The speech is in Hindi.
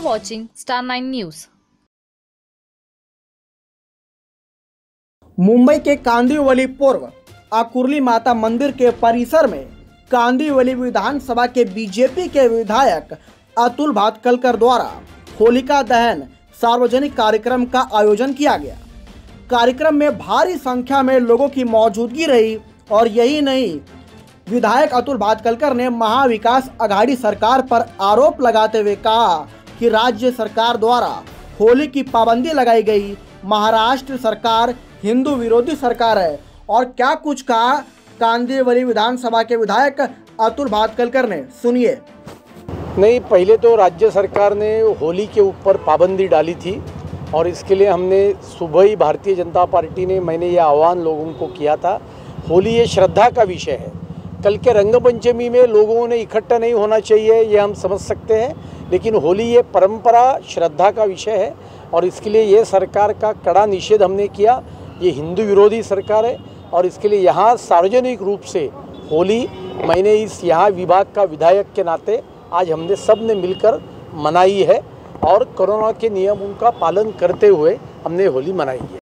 watching Star 9 News. मुंबई के कांदीवली पूर्व, आकुर्ली माता मंदिर के परिसर में कांदीवली विधानसभा के बीजेपी के विधायक अतुल भातकलकर द्वारा होलिका दहन सार्वजनिक कार्यक्रम का आयोजन किया गया कार्यक्रम में भारी संख्या में लोगों की मौजूदगी रही और यही नहीं, विधायक अतुल भातकलकर ने महाविकास अघाड़ी सरकार पर आरोप लगाते हुए कहा कि राज्य सरकार द्वारा होली की पाबंदी लगाई गई। महाराष्ट्र सरकार हिंदू विरोधी सरकार है। और क्या कुछ कहा? कांदीवली विधानसभा के विधायक अतुल भातकलकर ने। सुनिए। नहीं, पहले तो राज्य सरकार ने होली के ऊपर पाबंदी डाली थी। और इसके लिए हमने सुबह ही भारतीय जनता पार्टी ने मैंने ये आह्वान लोगों को किया था। होली ये श्रद्धा का विषय है। कल के रंगपंचमी में लोगों ने इकट्ठा नहीं होना चाहिए, ये हम समझ सकते हैं। लेकिन होली ये परंपरा, श्रद्धा का विषय है और इसके लिए ये सरकार का कड़ा निषेध हमने किया। ये हिंदू विरोधी सरकार है और इसके लिए यहाँ सार्वजनिक रूप से होली, मैंने इस यहाँ विभाग का विधायक के नाते आज हमने सबने मिलकर मनाई है और कोरोना के नियमों का पालन करते हुए हमने होली मनाई है।